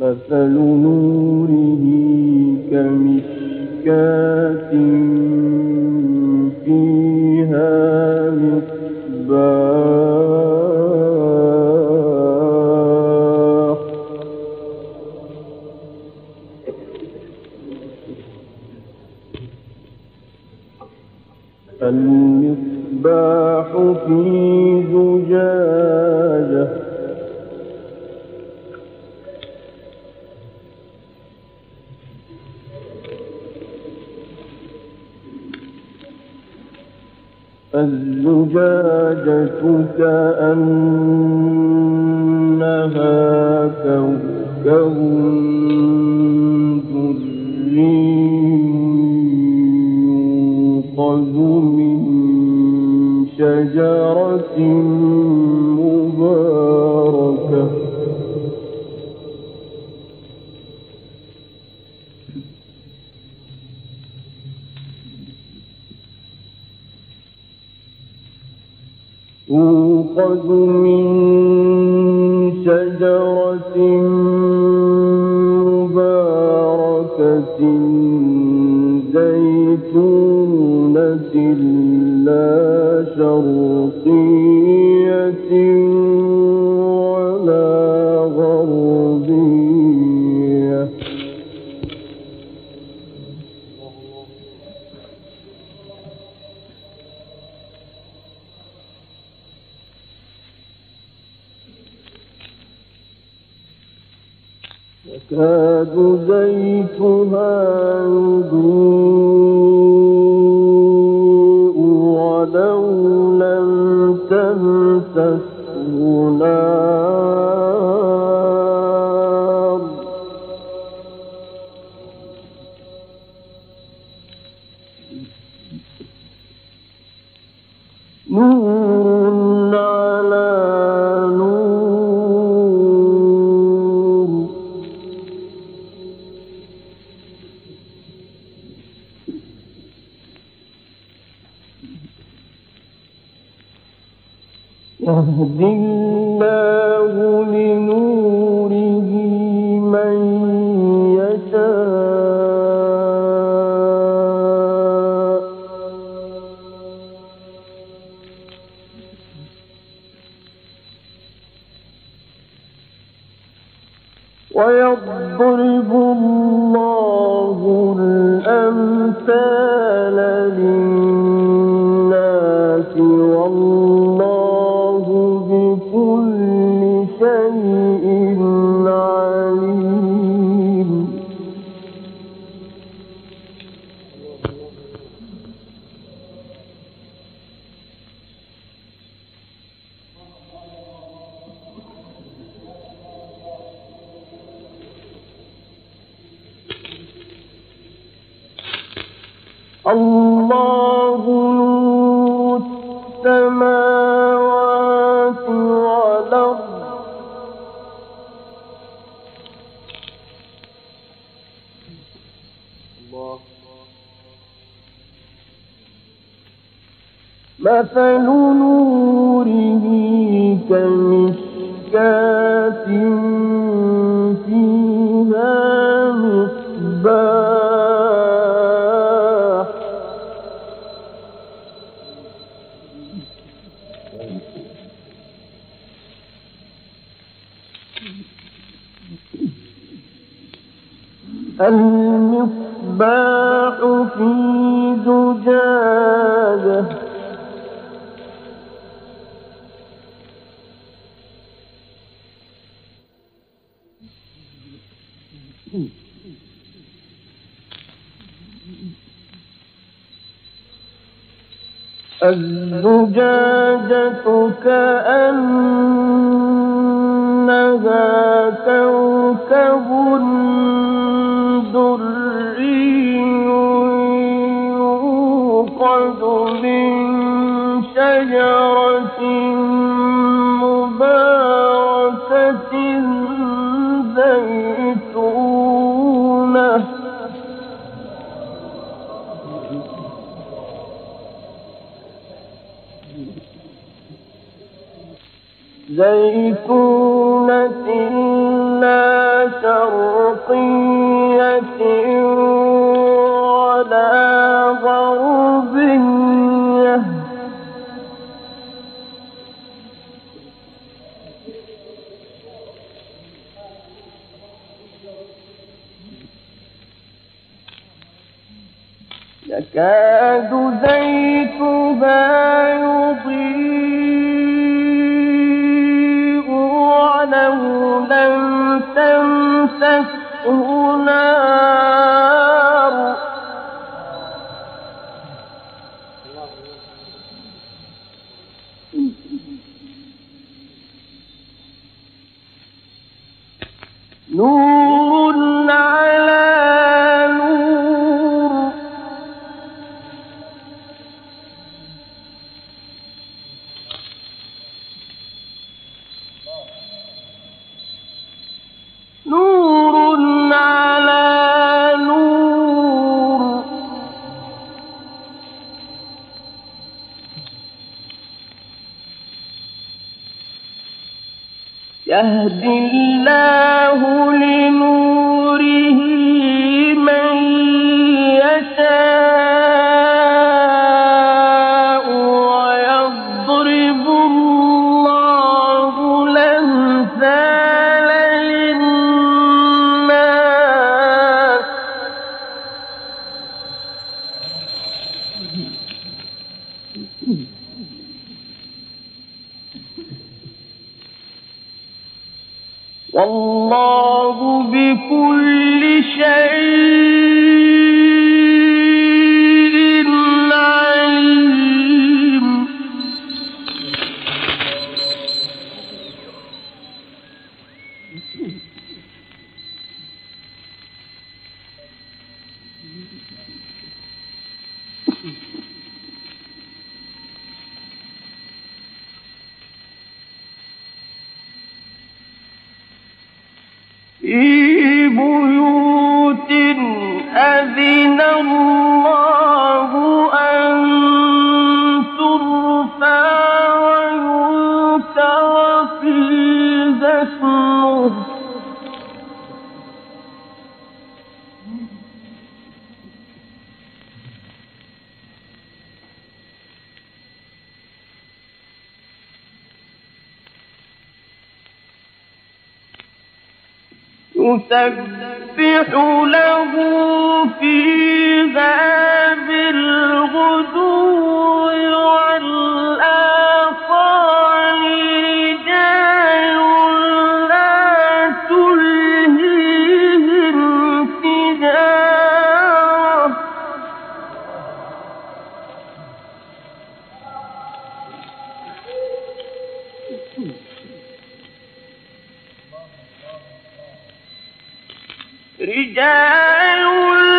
مثل نوره كمشكات قد the ويضرب الله الأمثال للناس. مثل نوره كمشكاة الزجاجة كأنها كوكب دري يوقد من شجرة زيتون هناك تسبح له فيها بالغدو رجال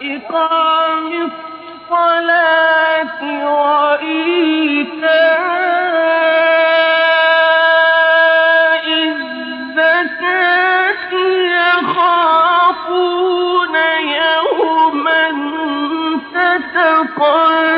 وإقام الصلاة وإيتاء الزكاة يخافون يوما تتقلب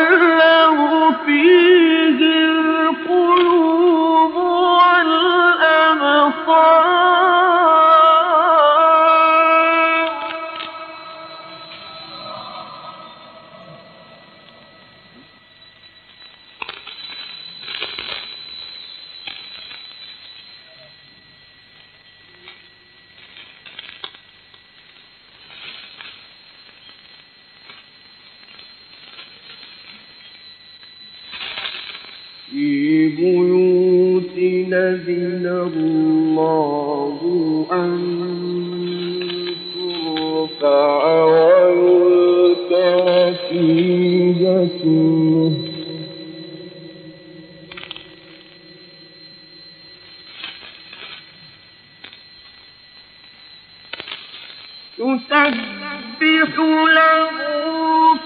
يسبح له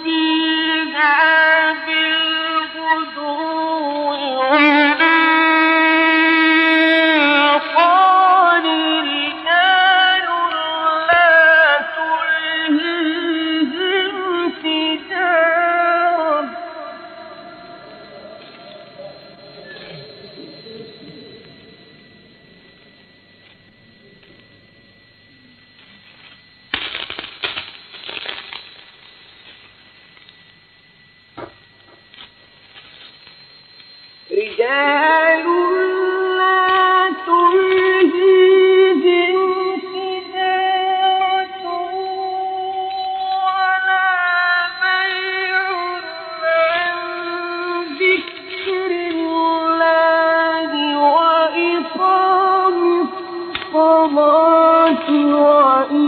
فيها الصلاة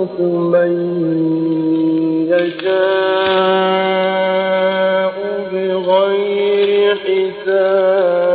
يرزق من يشاء بغير حساب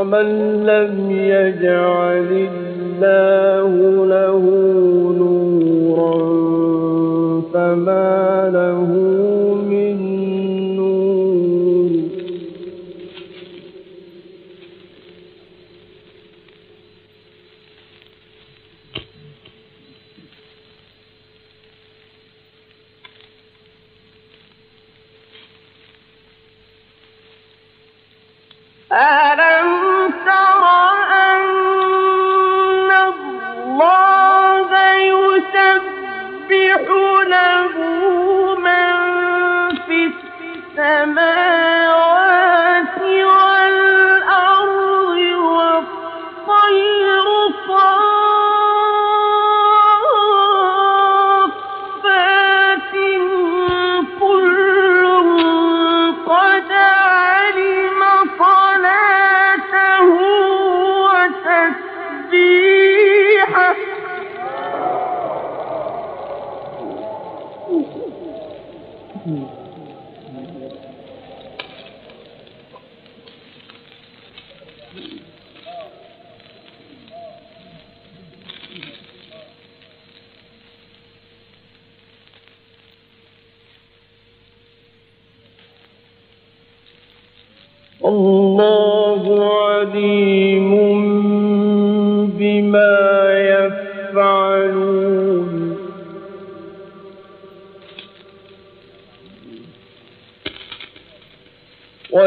ومن لم يجعل الله له نورا فما له من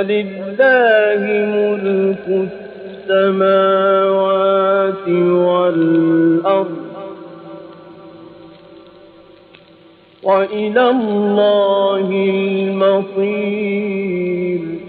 ولله ملك السماوات والأرض. وإلى الله المصير.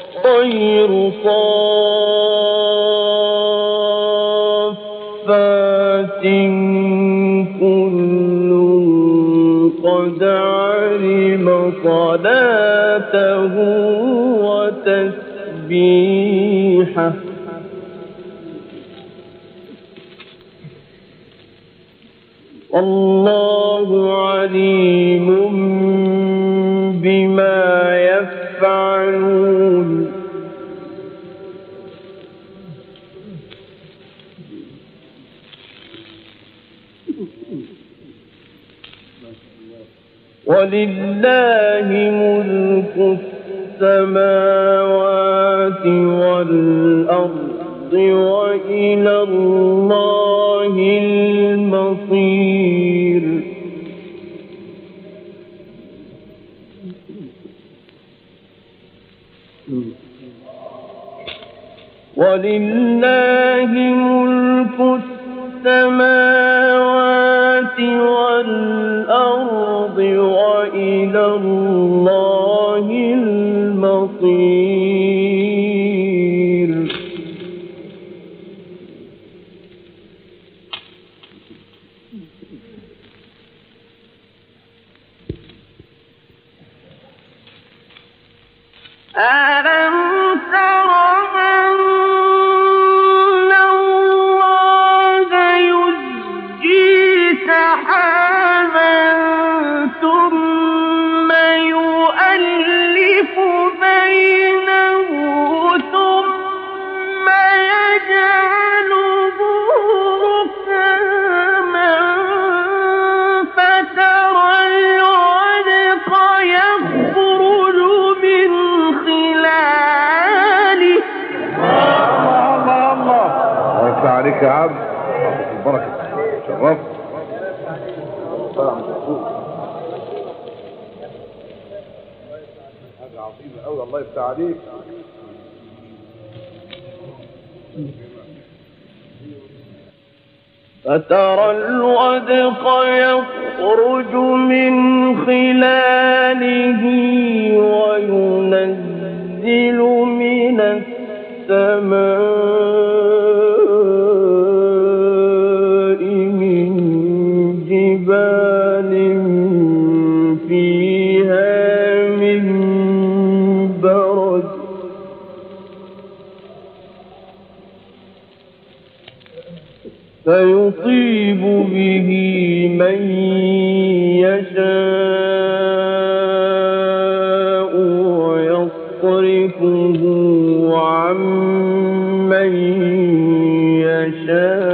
والطير صافات كل قد علم صلاته وتسبيحه. الله عليم بما يفعلون. ولله ملك السماوات والأرض وإلى الله المصير. ولله ملك السماوات والأرض عليك فترى الودق يخرج من خلاله وينزل من السماء فيصيب به من يشاء ويصرفه عن من يشاء.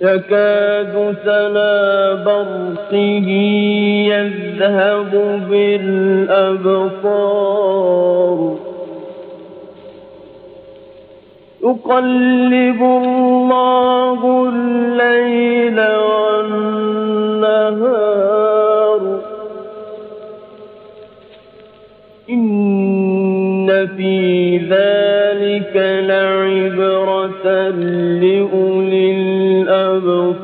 يكاد سنا برقه يذهب بالأبصار. يقلب الله الليل والنهار. إن في ذلك لعبرة لأولي الأبصار.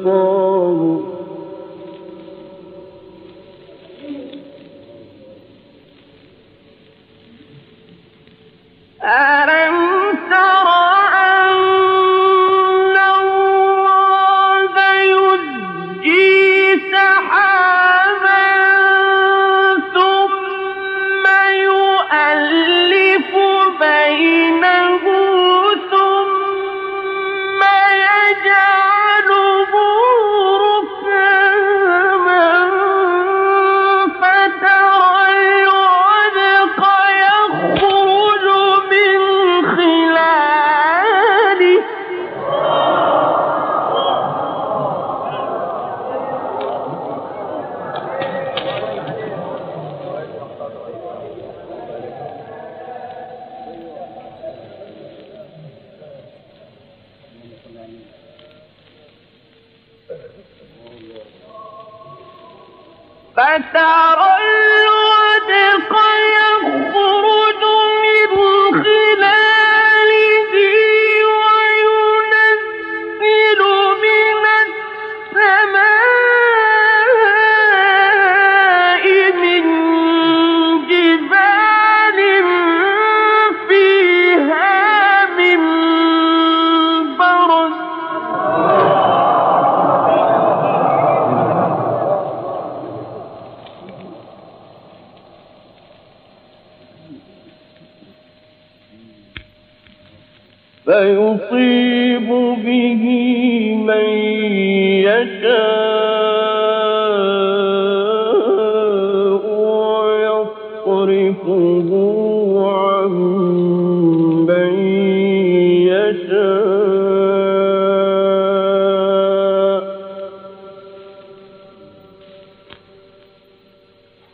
فترى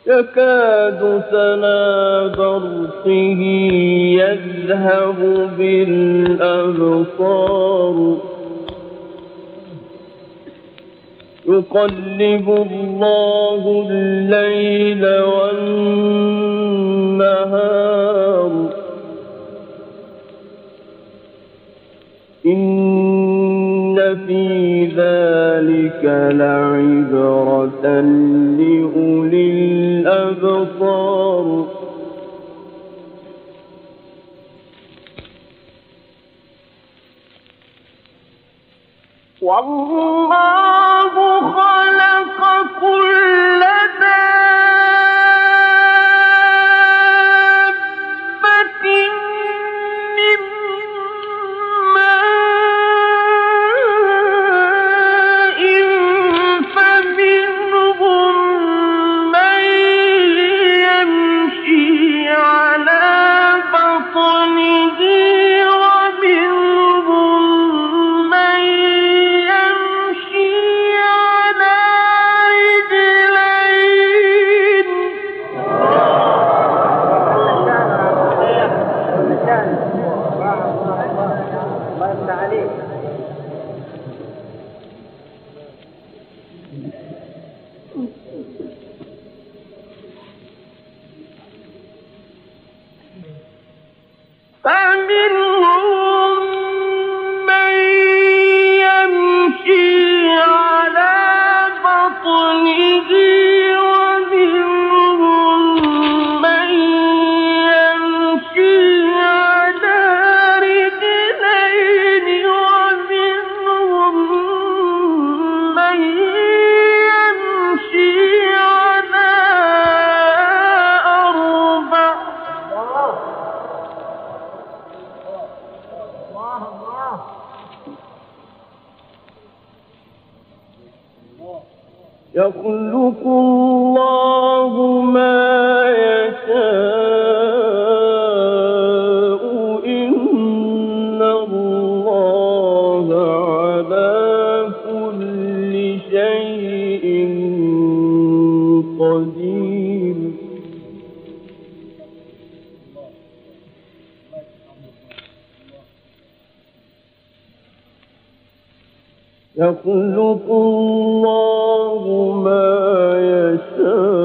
يكاد سنا برقه يذهب بالأبصار. يقلب الله الليل والنهار النهار. إن في ذلك لعبرة لأولي الأبصار. والله خلق يخلق الله ما يشاء.